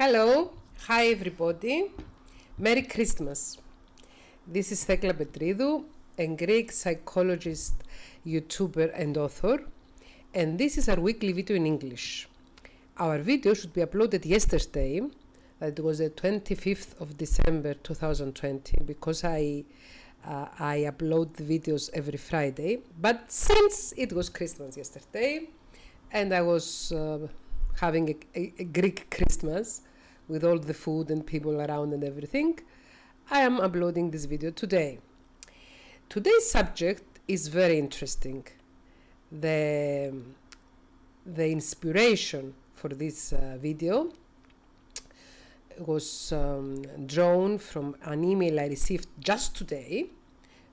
Hello, hi everybody. Merry Christmas. This is Thekla Petridou, a Greek psychologist, YouTuber, and author, and this is our weekly video in English. Our video should be uploaded yesterday, that was the 25th of December 2020, because I uh, I upload the videos every Friday. But since it was Christmas yesterday, and I was uh, having a, a, a, Greek Christmas with all the food and people around and everything, I am uploading this video today. Today's subject is very interesting. The, the inspiration for this uh, video was um, drawn from an email I received just today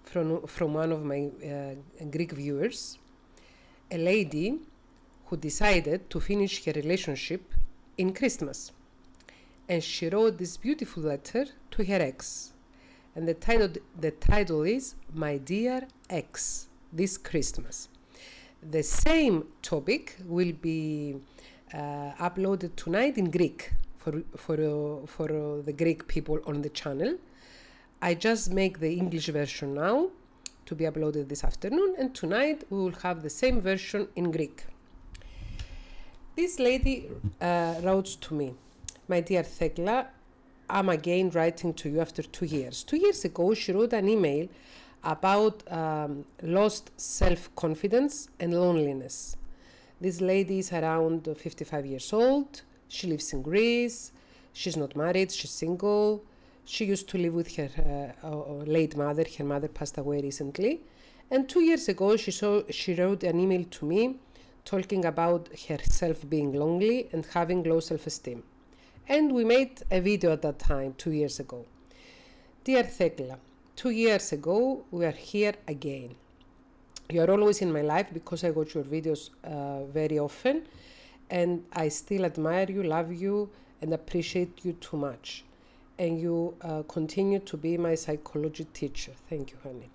from, from one of my uh, Greek viewers, a lady who decided to finish her relationship in Christmas. And she wrote this beautiful letter to her ex. And the title, the title is My Dear Ex, This Christmas. The same topic will be uh, uploaded tonight in Greek for, for, uh, for uh, the Greek people on the channel. I just make the English version now to be uploaded this afternoon, and tonight we will have the same version in Greek. This lady uh, wrote to me, My dear Thekla, I'm again writing to you after two years. Two years ago, she wrote an email about um, lost self confidence and loneliness. This lady is around 55 years old. She lives in Greece. She's not married, she's single. She used to live with her uh, late mother. Her mother passed away recently. And two years ago, she, saw, she wrote an email to me talking about herself being lonely and having low self esteem. And we made a video at that time, two years ago. Dear Thekla, two years ago we are here again. You are always in my life because I watch your videos uh, very often and I still admire you, love you, and appreciate you too much. And you uh, continue to be my psychology teacher. Thank you, honey.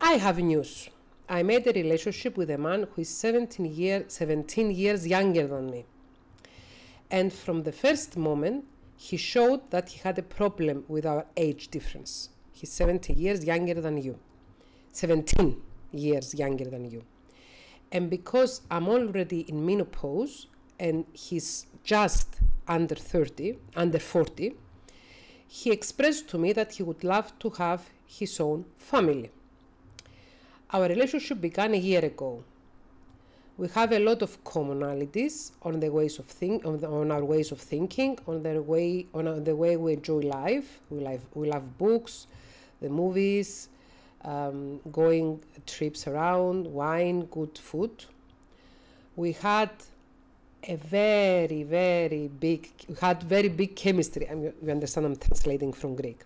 I have news. I made a relationship with a man who is 17, year, 17 years younger than me. And from the first moment, he showed that he had a problem with our age difference. He's 70 years younger than you, 17 years younger than you. And because I'm already in menopause and he's just under 30, under 40, he expressed to me that he would love to have his own family. Our relationship began a year ago. We have a lot of commonalities on the ways of think on, the, on our ways of thinking, on the way on the way we enjoy life. We love we love books, the movies, um, going trips around, wine, good food. We had a very very big we had very big chemistry. I mean, you understand I'm translating from Greek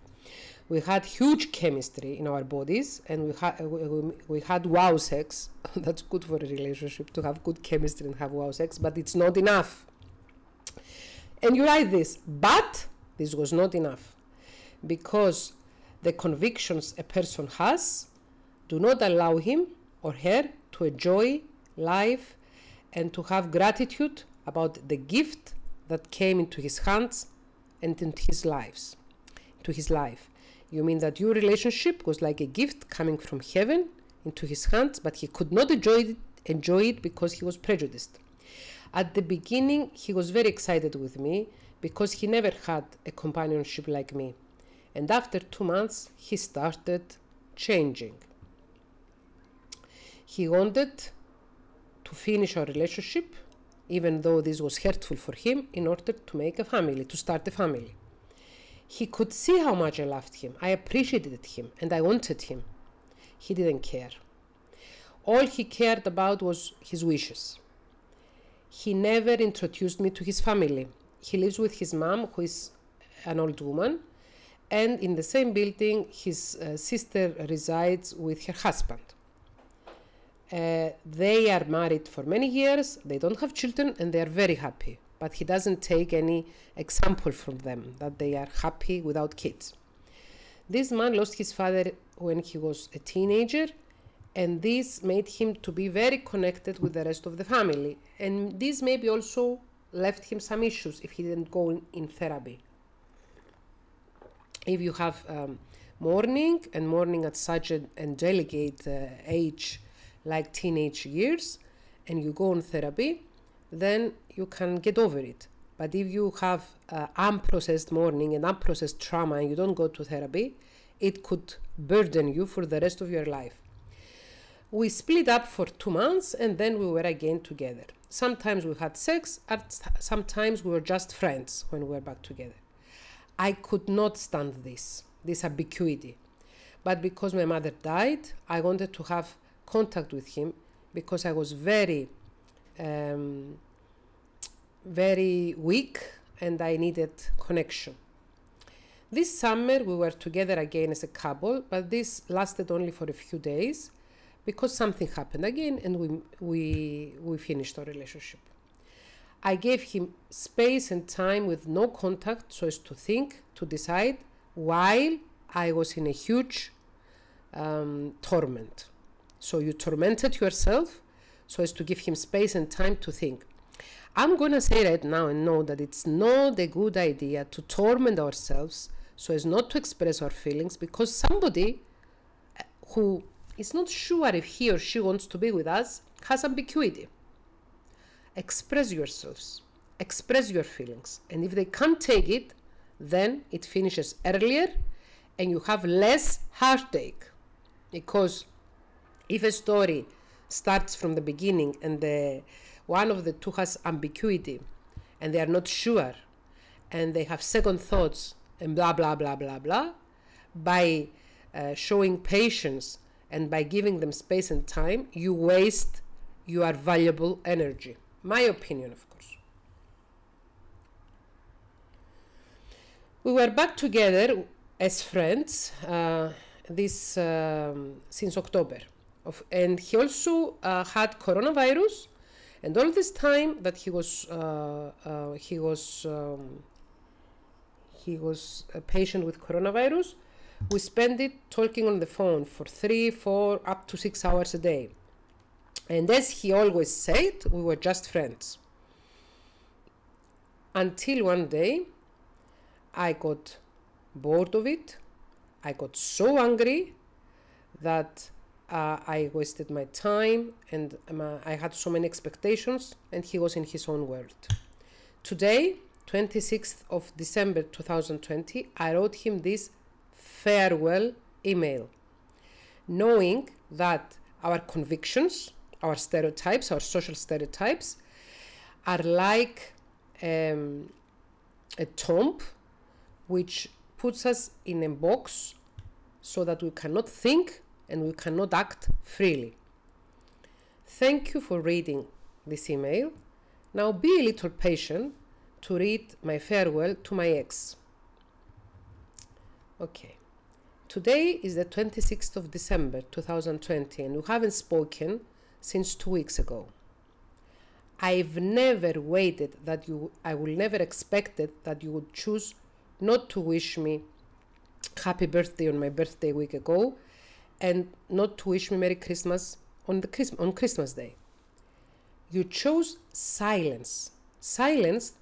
we had huge chemistry in our bodies and we had we, we had wow sex that's good for a relationship to have good chemistry and have wow sex but it's not enough and you write this but this was not enough because the convictions a person has do not allow him or her to enjoy life and to have gratitude about the gift that came into his hands and into his lives to his life you mean that your relationship was like a gift coming from heaven into his hands, but he could not enjoy it, enjoy it because he was prejudiced. At the beginning, he was very excited with me because he never had a companionship like me. And after two months, he started changing. He wanted to finish our relationship, even though this was hurtful for him, in order to make a family, to start a family. He could see how much I loved him. I appreciated him and I wanted him. He didn't care. All he cared about was his wishes. He never introduced me to his family. He lives with his mom, who is an old woman, and in the same building, his uh, sister resides with her husband. Uh, they are married for many years, they don't have children, and they are very happy but he doesn't take any example from them that they are happy without kids. This man lost his father when he was a teenager, and this made him to be very connected with the rest of the family. And this maybe also left him some issues if he didn't go in, in therapy. If you have um, mourning and mourning at such an, an delicate uh, age like teenage years and you go on therapy, then you can get over it. But if you have uh, unprocessed mourning and unprocessed trauma and you don't go to therapy, it could burden you for the rest of your life. We split up for two months and then we were again together. Sometimes we had sex, sometimes we were just friends when we were back together. I could not stand this, this ambiguity. But because my mother died, I wanted to have contact with him because I was very, um, very weak and I needed connection. This summer we were together again as a couple, but this lasted only for a few days because something happened again and we, we, we finished our relationship. I gave him space and time with no contact so as to think, to decide, while I was in a huge um, torment. So you tormented yourself so as to give him space and time to think. I'm going to say right now and know that it's not a good idea to torment ourselves so as not to express our feelings because somebody uh, who is not sure if he or she wants to be with us has ambiguity. Express yourselves, express your feelings, and if they can't take it, then it finishes earlier and you have less heartache. Because if a story starts from the beginning and the one of the two has ambiguity and they are not sure and they have second thoughts and blah, blah, blah, blah, blah, by uh, showing patience and by giving them space and time, you waste your valuable energy. My opinion, of course. We were back together as friends uh, this um, since October, of, and he also uh, had coronavirus, and all this time that he was uh, uh he was um, he was a patient with coronavirus, we spent it talking on the phone for three, four, up to six hours a day. And as he always said, we were just friends. Until one day, I got bored of it. I got so angry that uh, I wasted my time and um, I had so many expectations, and he was in his own world. Today, 26th of December 2020, I wrote him this farewell email, knowing that our convictions, our stereotypes, our social stereotypes, are like um, a tomb which puts us in a box so that we cannot think and we cannot act freely. Thank you for reading this email. Now be a little patient to read my farewell to my ex. Okay. Today is the 26th of December 2020 and we haven't spoken since two weeks ago. I've never waited that you, I will never expected that you would choose not to wish me happy birthday on my birthday week ago and not to wish me Merry Christmas on, the Christ, on Christmas Day. You chose silence. Silence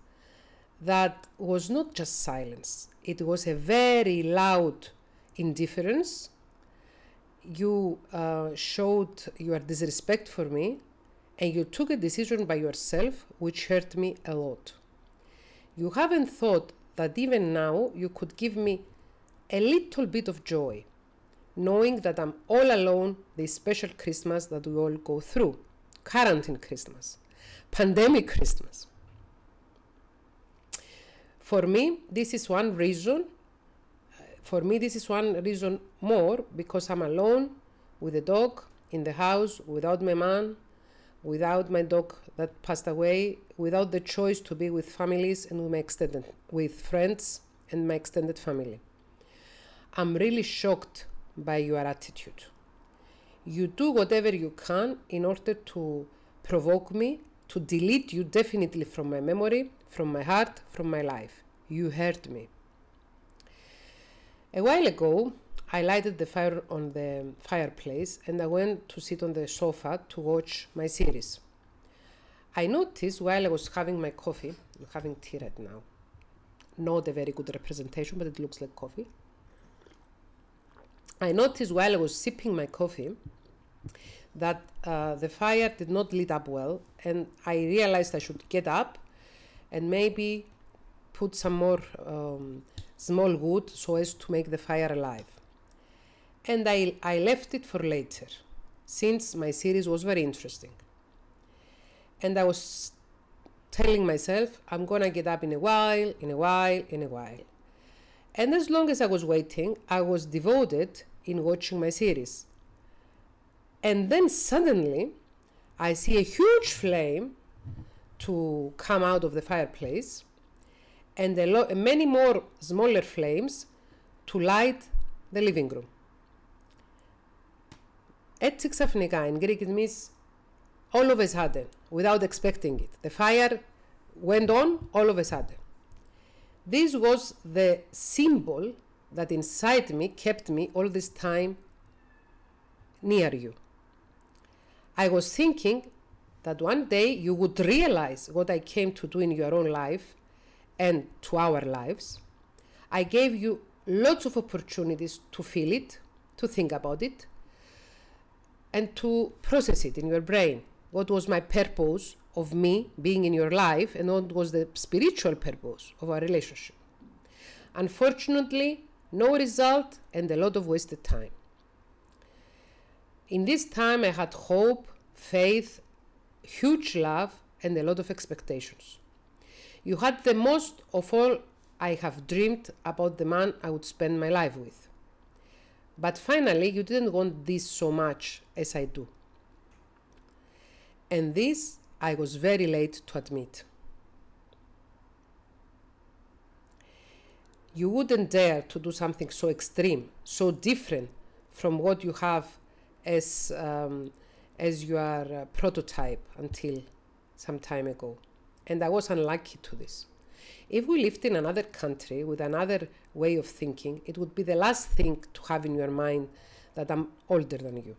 that was not just silence, it was a very loud indifference. You uh, showed your disrespect for me and you took a decision by yourself which hurt me a lot. You haven't thought that even now you could give me a little bit of joy, knowing that I'm all alone this special Christmas that we all go through quarantine Christmas, pandemic Christmas. For me, this is one reason. Uh, for me, this is one reason more because I'm alone with a dog in the house without my man, without my dog that passed away, without the choice to be with families and with my extended, with friends and my extended family. I'm really shocked by your attitude. You do whatever you can in order to provoke me to delete you definitely from my memory, from my heart, from my life. You hurt me. A while ago, I lighted the fire on the fireplace and I went to sit on the sofa to watch my series. I noticed while I was having my coffee, I'm having tea right now. Not a very good representation, but it looks like coffee. I noticed while I was sipping my coffee that uh, the fire did not lit up well, and I realized I should get up and maybe put some more um, small wood so as to make the fire alive. And I, I left it for later, since my series was very interesting. And I was telling myself, I'm gonna get up in a while, in a while, in a while. And as long as I was waiting, I was devoted in watching my series. And then suddenly, I see a huge flame to come out of the fireplace and a lo- many more smaller flames to light the living room. Έτσι ξαφνικά, in Greek it means all of a sudden, without expecting it. The fire went on all of a sudden. This was the symbol that inside me kept me all this time near you. I was thinking that one day you would realize what I came to do in your own life and to our lives. I gave you lots of opportunities to feel it, to think about it, and to process it in your brain. What was my purpose of me being in your life, and what was the spiritual purpose of our relationship? Unfortunately, no result and a lot of wasted time. In this time, I had hope, faith, huge love, and a lot of expectations. You had the most of all I have dreamed about the man I would spend my life with. But finally, you didn't want this so much as I do. And this I was very late to admit. You wouldn't dare to do something so extreme, so different from what you have as, um, as your uh, prototype until some time ago. And I was unlucky to this. If we lived in another country with another way of thinking, it would be the last thing to have in your mind that I'm older than you.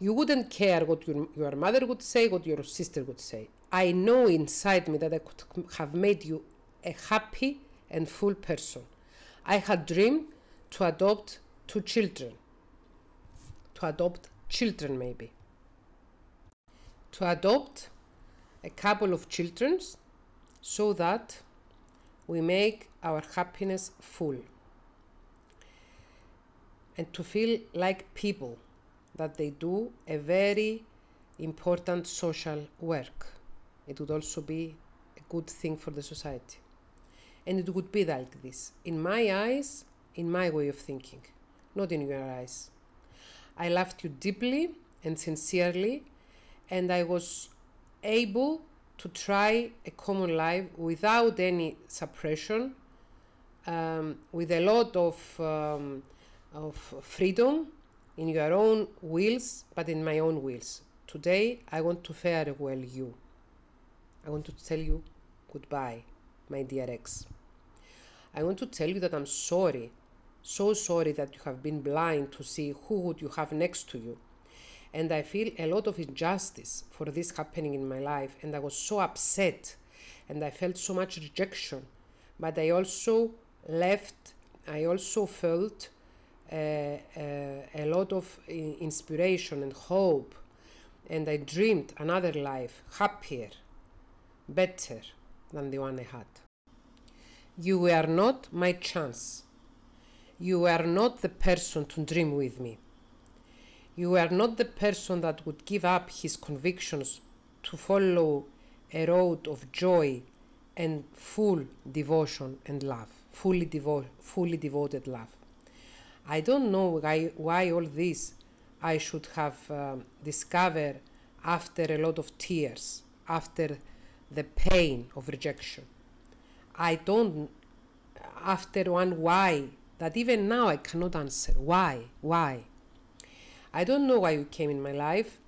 You wouldn't care what your, your mother would say, what your sister would say. I know inside me that I could have made you a happy and full person. I had dreamed to adopt two children, to adopt children maybe, to adopt a couple of children so that we make our happiness full and to feel like people that they do a very important social work. It would also be a good thing for the society. And it would be like this, in my eyes, in my way of thinking, not in your eyes. I loved you deeply and sincerely, and I was able to try a common life without any suppression, um, with a lot of, um, of freedom in your own wills, but in my own wills. Today, I want to farewell you. I want to tell you goodbye, my dear ex. I want to tell you that I'm sorry, so sorry that you have been blind to see who would you have next to you. And I feel a lot of injustice for this happening in my life. And I was so upset and I felt so much rejection. But I also left, I also felt a lot of inspiration and hope. And I dreamed another life, happier, better than the one I had. You were not my chance. You were not the person to dream with me. You were not the person that would give up his convictions to follow a road of joy and full devotion and love, fully, devo- fully devoted love. I don't know why, why all this I should have um, discovered after a lot of tears, after the pain of rejection. I don't, after one why, that even now I cannot answer. Why? Why? I don't know why you came in my life,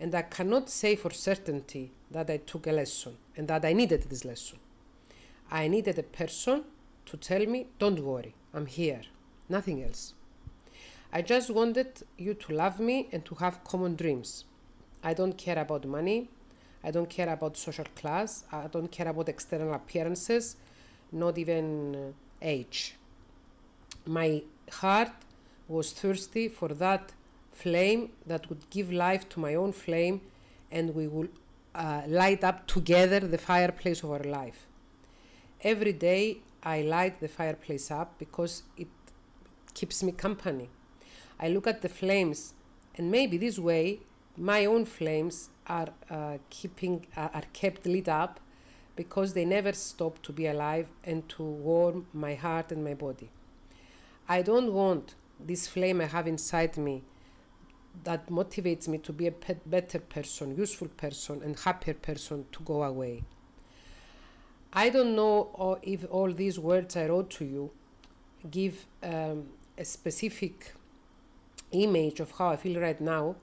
and I cannot say for certainty that I took a lesson and that I needed this lesson. I needed a person to tell me, don't worry, I'm here, nothing else. I just wanted you to love me and to have common dreams. I don't care about money. I don't care about social class. I don't care about external appearances, not even uh, age. My heart was thirsty for that flame that would give life to my own flame and we will uh, light up together the fireplace of our life. Every day I light the fireplace up because it keeps me company. I look at the flames and maybe this way my own flames are uh, keeping uh, are kept lit up because they never stop to be alive and to warm my heart and my body. I don't want this flame I have inside me that motivates me to be a better person, useful person, and happier person to go away. I don't know if all these words I wrote to you give um, a specific image of how I feel right now,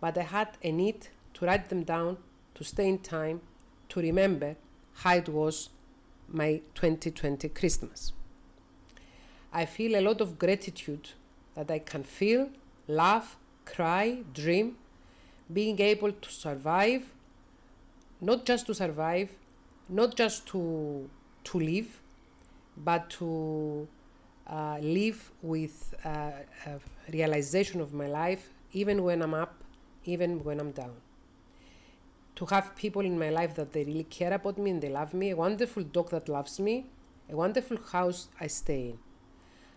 but I had a need to write them down, to stay in time, to remember how it was my 2020 Christmas. I feel a lot of gratitude that I can feel, laugh, cry, dream, being able to survive, not just to survive, not just to, to live, but to uh, live with uh, realization of my life, even when I'm up, even when I'm down. To have people in my life that they really care about me and they love me, a wonderful dog that loves me, a wonderful house I stay in.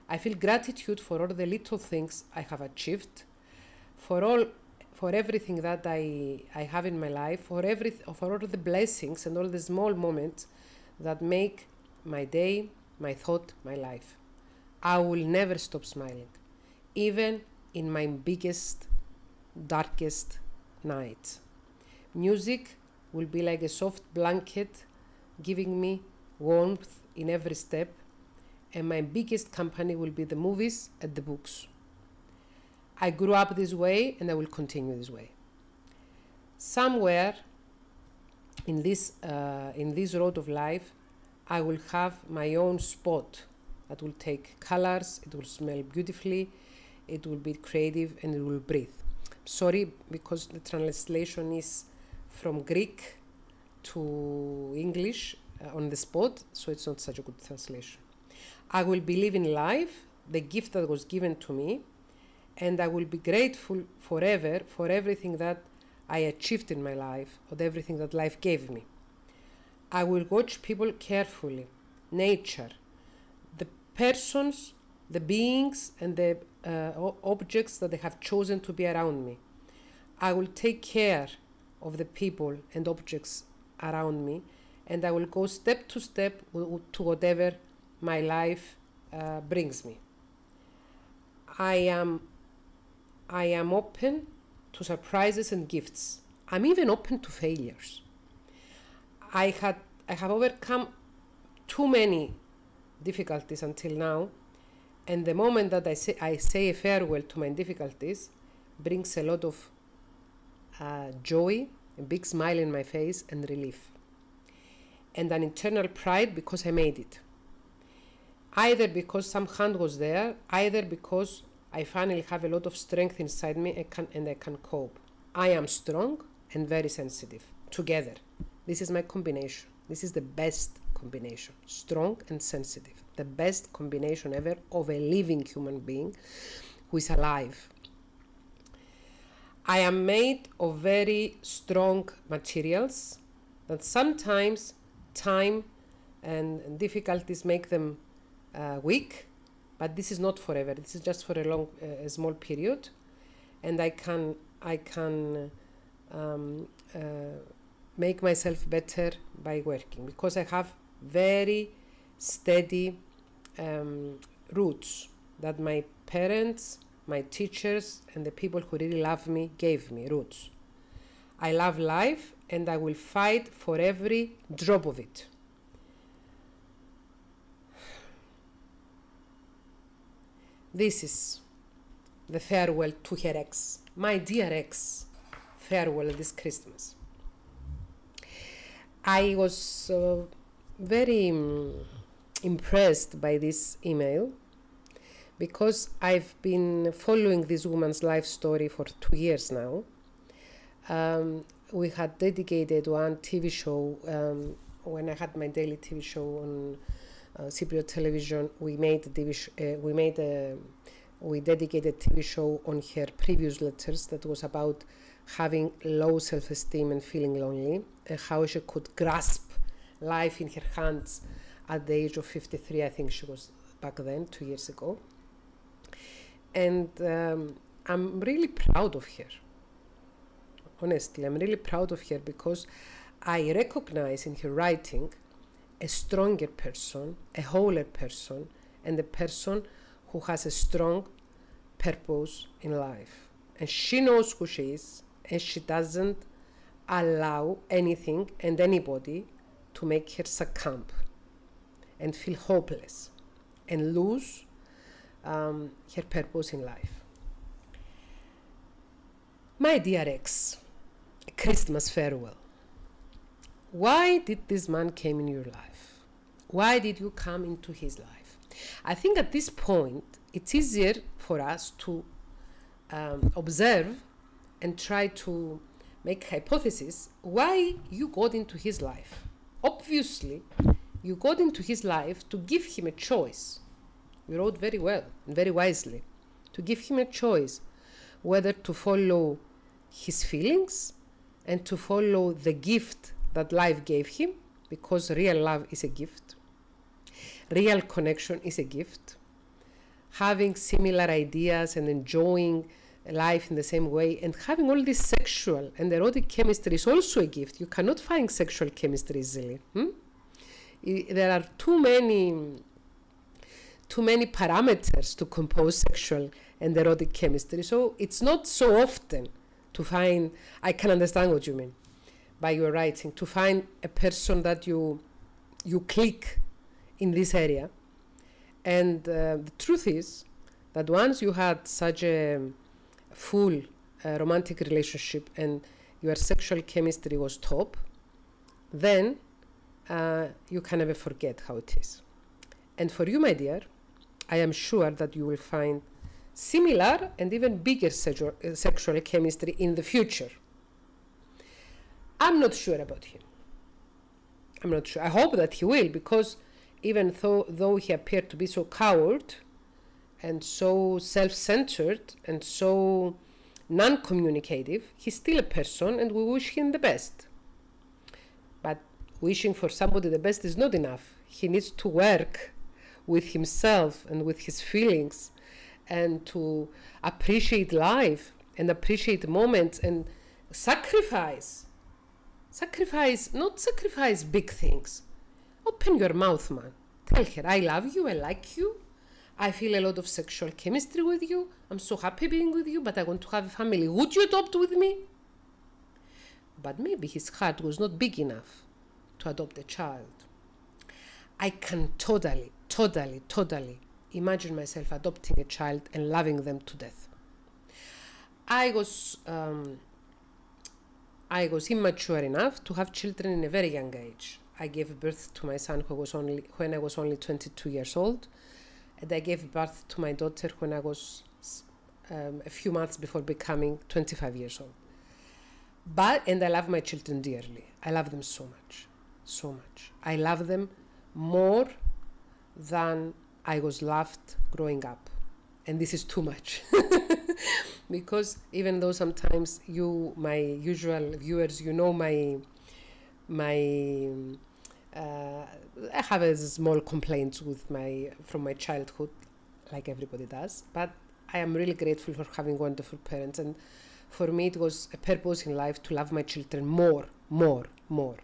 I feel gratitude for all the little things I have achieved, for all for everything that I, I have in my life, for every for all the blessings and all the small moments that make my day, my thought, my life. I will never stop smiling, even in my biggest, darkest nights. Music will be like a soft blanket giving me warmth in every step, and my biggest company will be the movies and the books. I grew up this way and I will continue this way. Somewhere in this, uh, in this road of life, I will have my own spot that will take colors, it will smell beautifully, it will be creative, and it will breathe. Sorry, because the translation is from Greek to English uh, on the spot, so it's not such a good translation. I will believe in life, the gift that was given to me, and I will be grateful forever for everything that I achieved in my life or everything that life gave me. I will watch people carefully, nature, persons, the beings, and the uh, objects that they have chosen to be around me. I will take care of the people and objects around me, and I will go step to step to whatever my life uh, brings me. I am I am open to surprises and gifts. I'm even open to failures. I had I have overcome too many difficulties until now, and the moment that I say I say farewell to my difficulties brings a lot of uh, joy, a big smile in my face, and relief, and an internal pride because I made it. Either because some hand was there, either because I finally have a lot of strength inside me and, can, and I can cope. I am strong and very sensitive together. This is my combination. This is the best combination strong and sensitive. The best combination ever of a living human being who is alive. I am made of very strong materials that sometimes time and difficulties make them uh, weak but this is not forever. This is just for a long, uh, a small period, and I can I can um, uh, make myself better by working because I have very steady um, roots that my parents, my teachers, and the people who really love me gave me roots. I love life and I will fight for every drop of it. This is the farewell to her ex, my dear ex, farewell this Christmas. I was uh, very um, impressed by this email because I've been following this woman's life story for two years now. um, we had dedicated one TV show um, when I had my daily TV show on uh, Cypriot television. We made a TV uh, we made a we dedicated TV show on her previous letters that was about having low self-esteem and feeling lonely and how she could grasp life in her hands at the age of 53 i think she was back then two years ago. And um, i'm really proud of her. Honestly i'm really proud of her because i recognize in her writing a stronger person a wholer person and a person who has a strong purpose in life. And she knows who she is and she doesn't allow anything and anybody to make her succumb and feel hopeless and lose um, her purpose in life. My dear ex, Christmas farewell. Why did this man came in your life? Why did you come into his life? I think at this point it's easier for us to um, observe and try to make hypothesis why you got into his life. Obviously, you got into his life to give him a choice. You wrote very well and very wisely. To give him a choice whether to follow his feelings and to follow the gift that life gave him, because real love is a gift. Real connection is a gift. Having similar ideas and enjoying life in the same way and having all this sexual and erotic chemistry is also a gift. You cannot find sexual chemistry easily. Hmm? There are too many too many parameters to compose sexual and erotic chemistry. So it's not so often to find I can understand what you mean by your writing, to find a person that you you click in this area. And uh, the truth is that once you had such a full uh, romantic relationship and your sexual chemistry was top, then uh, you can never forget how it is. And for you, my dear, I am sure that you will find similar and even bigger sexual, uh, sexual chemistry in the future. I'm not sure about him. I'm not sure. I hope that he will because even though, though he appeared to be so coward, and so self centered and so non communicative, he's still a person and we wish him the best. But wishing for somebody the best is not enough. He needs to work with himself and with his feelings and to appreciate life and appreciate moments and sacrifice. Sacrifice, not sacrifice big things. Open your mouth, man. Tell her, I love you, I like you, I feel a lot of sexual chemistry with you. I'm so happy being with you, but I want to have a family. Would you adopt with me? But maybe his heart was not big enough to adopt a child. I can totally, totally, totally imagine myself adopting a child and loving them to death. I was um, I was immature enough to have children in a very young age. I gave birth to my son who was only when I was only 22 years old and I gave birth to my daughter when I was um, a few months before becoming 25 years old. But, and I love my children dearly. I love them so much, so much. I love them more than I was loved growing up. And this is too much. because even though sometimes you, my usual viewers, you know my, my, uh, I have a small complaints with my from my childhood, like everybody does. But I am really grateful for having wonderful parents, and for me it was a purpose in life to love my children more, more, more.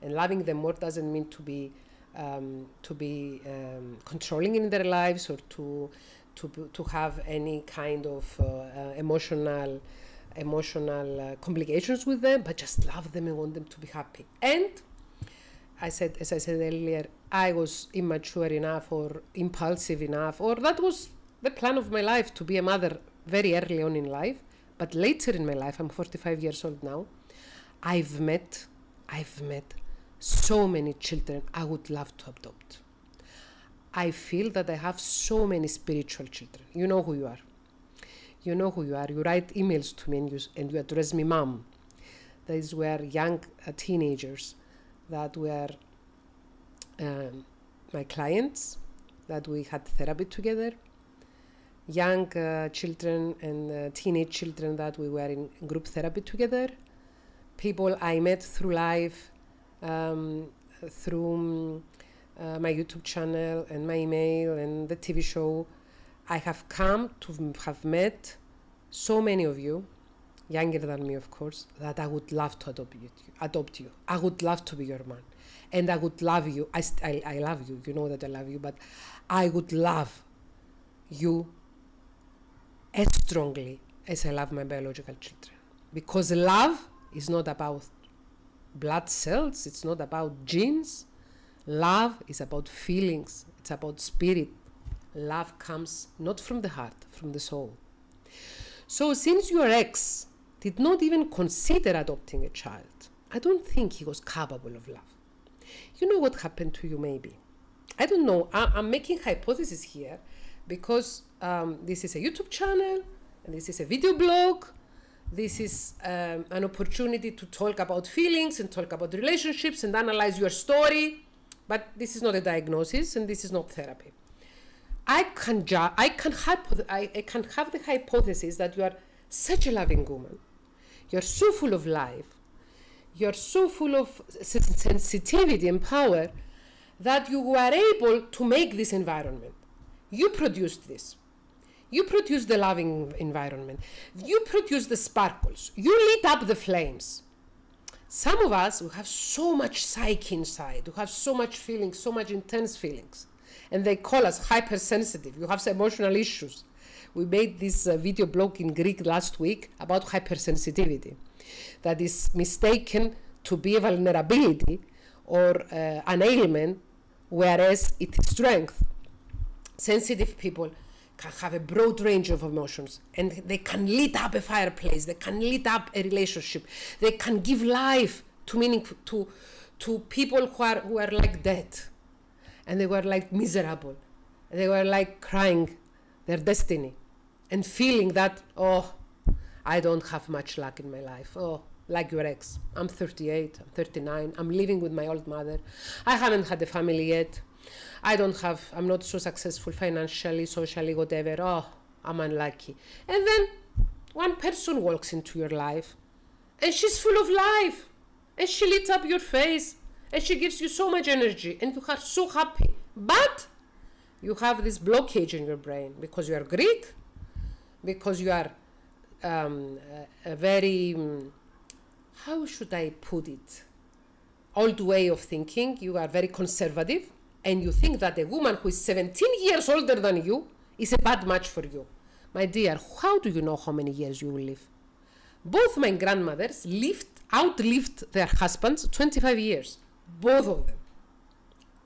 And loving them more doesn't mean to be um, to be um, controlling in their lives or to to to have any kind of uh, uh, emotional emotional uh, complications with them, but just love them and want them to be happy. And I said, as I said earlier, I was immature enough or impulsive enough, or that was the plan of my life to be a mother very early on in life. But later in my life, I'm 45 years old now, I've met, I've met so many children I would love to adopt. I feel that I have so many spiritual children. You know who you are. You know who you are. You write emails to me and you, and you address me mom. These were young uh, teenagers that were um, my clients, that we had therapy together. Young uh, children and uh, teenage children that we were in group therapy together. People I met through life, um, through um, uh, my YouTube channel and my email and the TV show. I have come to have met so many of you, younger than me, of course, that I would love to adopt you. Adopt you. I would love to be your man, and I would love you. I, I, I love you. You know that I love you, but I would love you as strongly as I love my biological children, because love is not about blood cells. It's not about genes. Love is about feelings. It's about spirit. Love comes not from the heart, from the soul. So, since your ex did not even consider adopting a child, I don't think he was capable of love. You know what happened to you, maybe? I don't know. I, am making hypotheses here because um, this is a YouTube channel and this is a video blog. This is um, an opportunity to talk about feelings and talk about relationships and analyze your story. But this is not a diagnosis and this is not therapy. I can I can I, I can have the hypothesis that you are such a loving woman. You're so full of life. You're so full of sensitivity and power that you were able to make this environment. You produced this. You produced the loving environment. You produced the sparkles. You lit up the flames. Some of us, we have so much psyche inside. We have so much feelings, so much intense feelings and they call us hypersensitive. You have emotional issues. We made this uh, video blog in Greek last week about hypersensitivity, that is mistaken to be a vulnerability or uh, an ailment, whereas it is strength. Sensitive people can have a broad range of emotions and they can lit up a fireplace, they can lit up a relationship, they can give life to meaning to to people who are who are like dead and they were like miserable. They were like crying their destiny and feeling that, oh, I don't have much luck in my life. Oh, like your ex. I'm 38, I'm 39, I'm living with my old mother. I haven't had a family yet. I don't have, I'm not so successful financially, socially, whatever. Oh, I'm unlucky. And then one person walks into your life and she's full of life and she lit up your face and she gives you so much energy and you are so happy but you have this blockage in your brain because you are greek because you are um, a, a, very um, how should i put it? Old way of thinking. You are very conservative and you think that a woman who is 17 years older than you is a bad match for you. My dear how do you know how many years you will live? Both my grandmothers lived outlived their husbands 25 years. Both of them.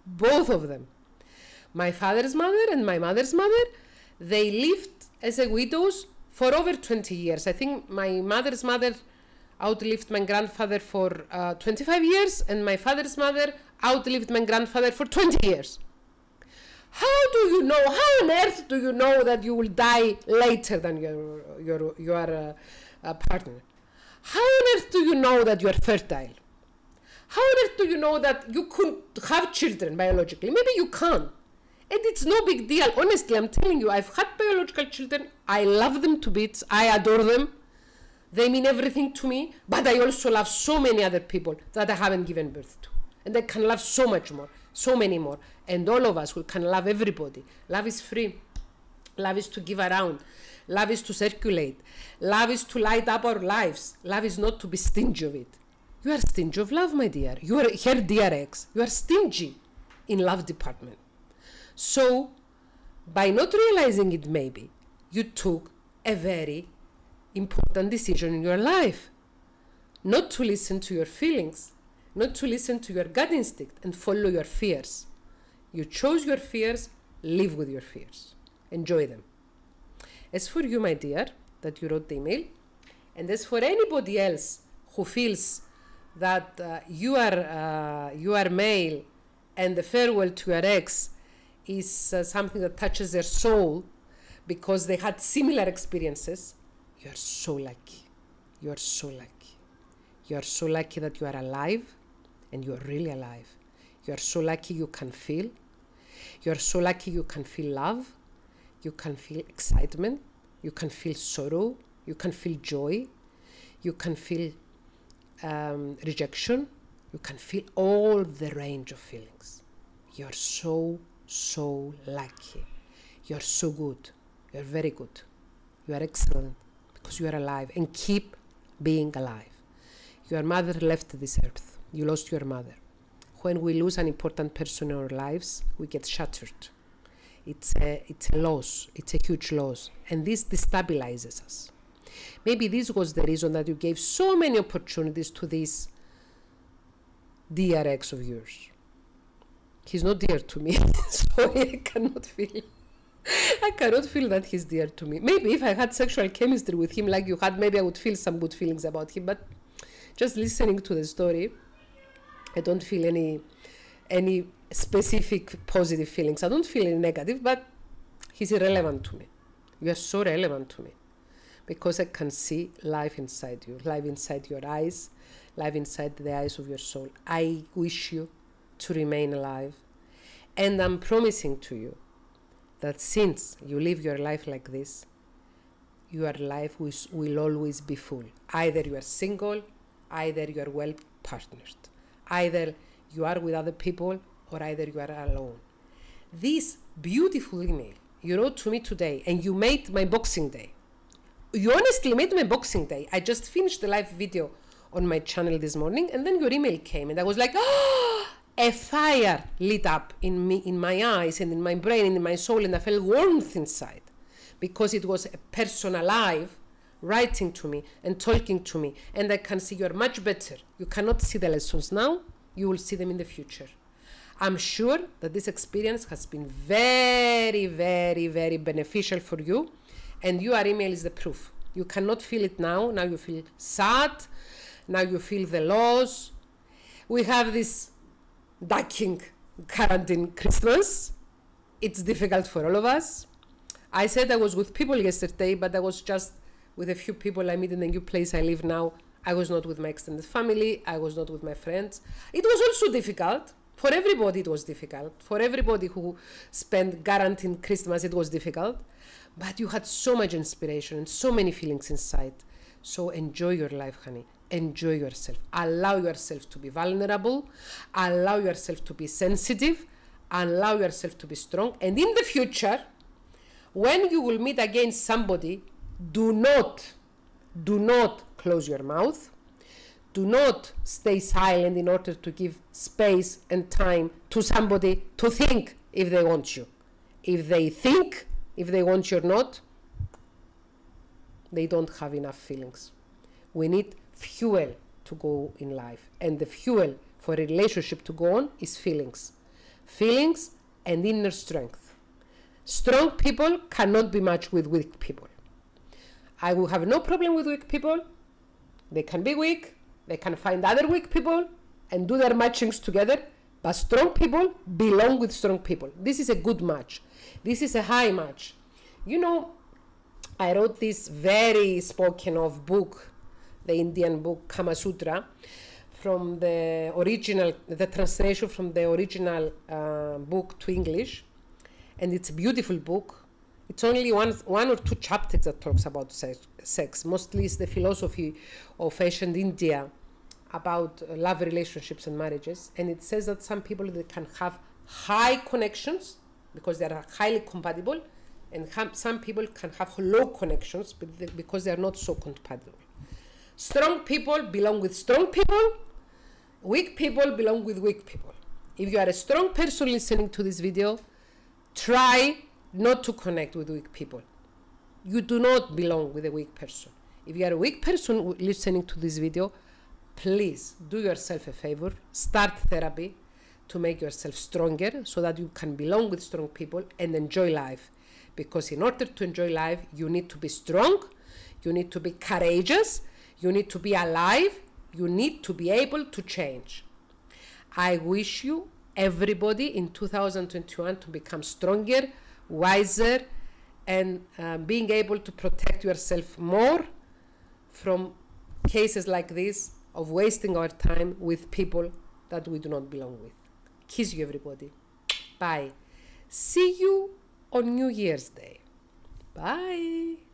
Both of them. My father's mother and my mother's mother, they lived as a widows for over 20 years. I think my mother's mother outlived my grandfather for uh, 25 years, and my father's mother outlived my grandfather for 20 years. How do you know? How on earth do you know that you will die later than your your your uh, uh, partner? How on earth do you know that you are fertile? How on earth do you know that you could have children biologically? Maybe you can. And it's no big deal. Honestly, I'm telling you, I've had biological children. I love them to bits. I adore them. They mean everything to me. But I also love so many other people that I haven't given birth to. And I can love so much more, so many more. And all of us, we can love everybody. Love is free. Love is to give around. Love is to circulate. Love is to light up our lives. Love is not to be stingy of it. You are stingy of love, my dear. You are here, dear ex. You are stingy in love department. So, by not realizing it, maybe you took a very important decision in your life. Not to listen to your feelings, not to listen to your gut instinct and follow your fears. You chose your fears, live with your fears, enjoy them. As for you, my dear, that you wrote the email, and as for anybody else who feels that uh, you are uh, you are male and the farewell to your ex is uh, something that touches their soul because they had similar experiences you are so lucky you are so lucky You are so lucky that you are alive and you are really alive. You are so lucky you can feel. You are so lucky you can feel love. You can feel excitement. You can feel sorrow. You can feel joy. You can feel um, rejection. You can feel all the range of feelings. You are so, so lucky. You are so good. You are very good. You are excellent because you are alive and keep being alive. Your mother left this earth. You lost your mother. When we lose an important person in our lives, we get shattered. It's a, it's a loss. It's a huge loss. And this destabilizes us. Maybe this was the reason that you gave so many opportunities to this dear ex of yours. He's not dear to me, so I cannot feel. I cannot feel that he's dear to me. Maybe if I had sexual chemistry with him like you had, maybe I would feel some good feelings about him. But just listening to the story, I don't feel any any specific positive feelings. I don't feel any negative, but he's irrelevant to me. You are so relevant to me because I can see life inside you, life inside your eyes, life inside the eyes of your soul. I wish you to remain alive. And I'm promising to you that since you live your life like this, your life will, always be full. Either you are single, either you are well partnered, either you are with other people, or either you are alone. This beautiful email you wrote to me today, and you made my Boxing Day. You honestly made my Boxing Day. I just finished the live video on my channel this morning, and then your email came, and I was like, oh, a fire lit up in me, in my eyes, and in my brain, and in my soul, and I felt warmth inside because it was a person alive writing to me and talking to me, and I can see you are much better. You cannot see the lessons now, you will see them in the future. I'm sure that this experience has been very, very, very beneficial for you, and your email is the proof. You cannot feel it now. Now you feel sad. Now you feel the loss. We have this ducking quarantine Christmas. It's difficult for all of us. I said I was with people yesterday, but I was just with a few people I meet in the new place I live now. I was not with my extended family. I was not with my friends. It was also difficult. For everybody, it was difficult. For everybody who spent guaranteed Christmas, it was difficult. But you had so much inspiration and so many feelings inside. So enjoy your life, honey. Enjoy yourself. Allow yourself to be vulnerable. Allow yourself to be sensitive. Allow yourself to be strong. And in the future, when you will meet again somebody, do not, do not close your mouth. Do not stay silent in order to give space and time to somebody to think if they want you. If they think if they want you or not, they don't have enough feelings. We need fuel to go in life, and the fuel for a relationship to go on is feelings. Feelings and inner strength. Strong people cannot be matched with weak people. I will have no problem with weak people. They can be weak, they can find other weak people and do their matchings together, but strong people belong with strong people. This is a good match. This is a high match. You know, I wrote this very spoken of book, the Indian book Kama Sutra, from the original, the translation from the original uh, book to English, and it's a beautiful book. It's only one, one or two chapters that talks about sex. sex. Mostly it's the philosophy of ancient India about uh, love relationships and marriages, and it says that some people they can have high connections because they are highly compatible, and some people can have low connections because they are not so compatible. Strong people belong with strong people, weak people belong with weak people. If you are a strong person listening to this video, try not to connect with weak people. You do not belong with a weak person. If you are a weak person listening to this video, please do yourself a favor, start therapy, to make yourself stronger so that you can belong with strong people and enjoy life. Because in order to enjoy life, you need to be strong, you need to be courageous, you need to be alive, you need to be able to change. I wish you, everybody in 2021, to become stronger, wiser, and uh, being able to protect yourself more from cases like this of wasting our time with people that we do not belong with. Kiss you, everybody. Bye. See you on New Year's Day. Bye.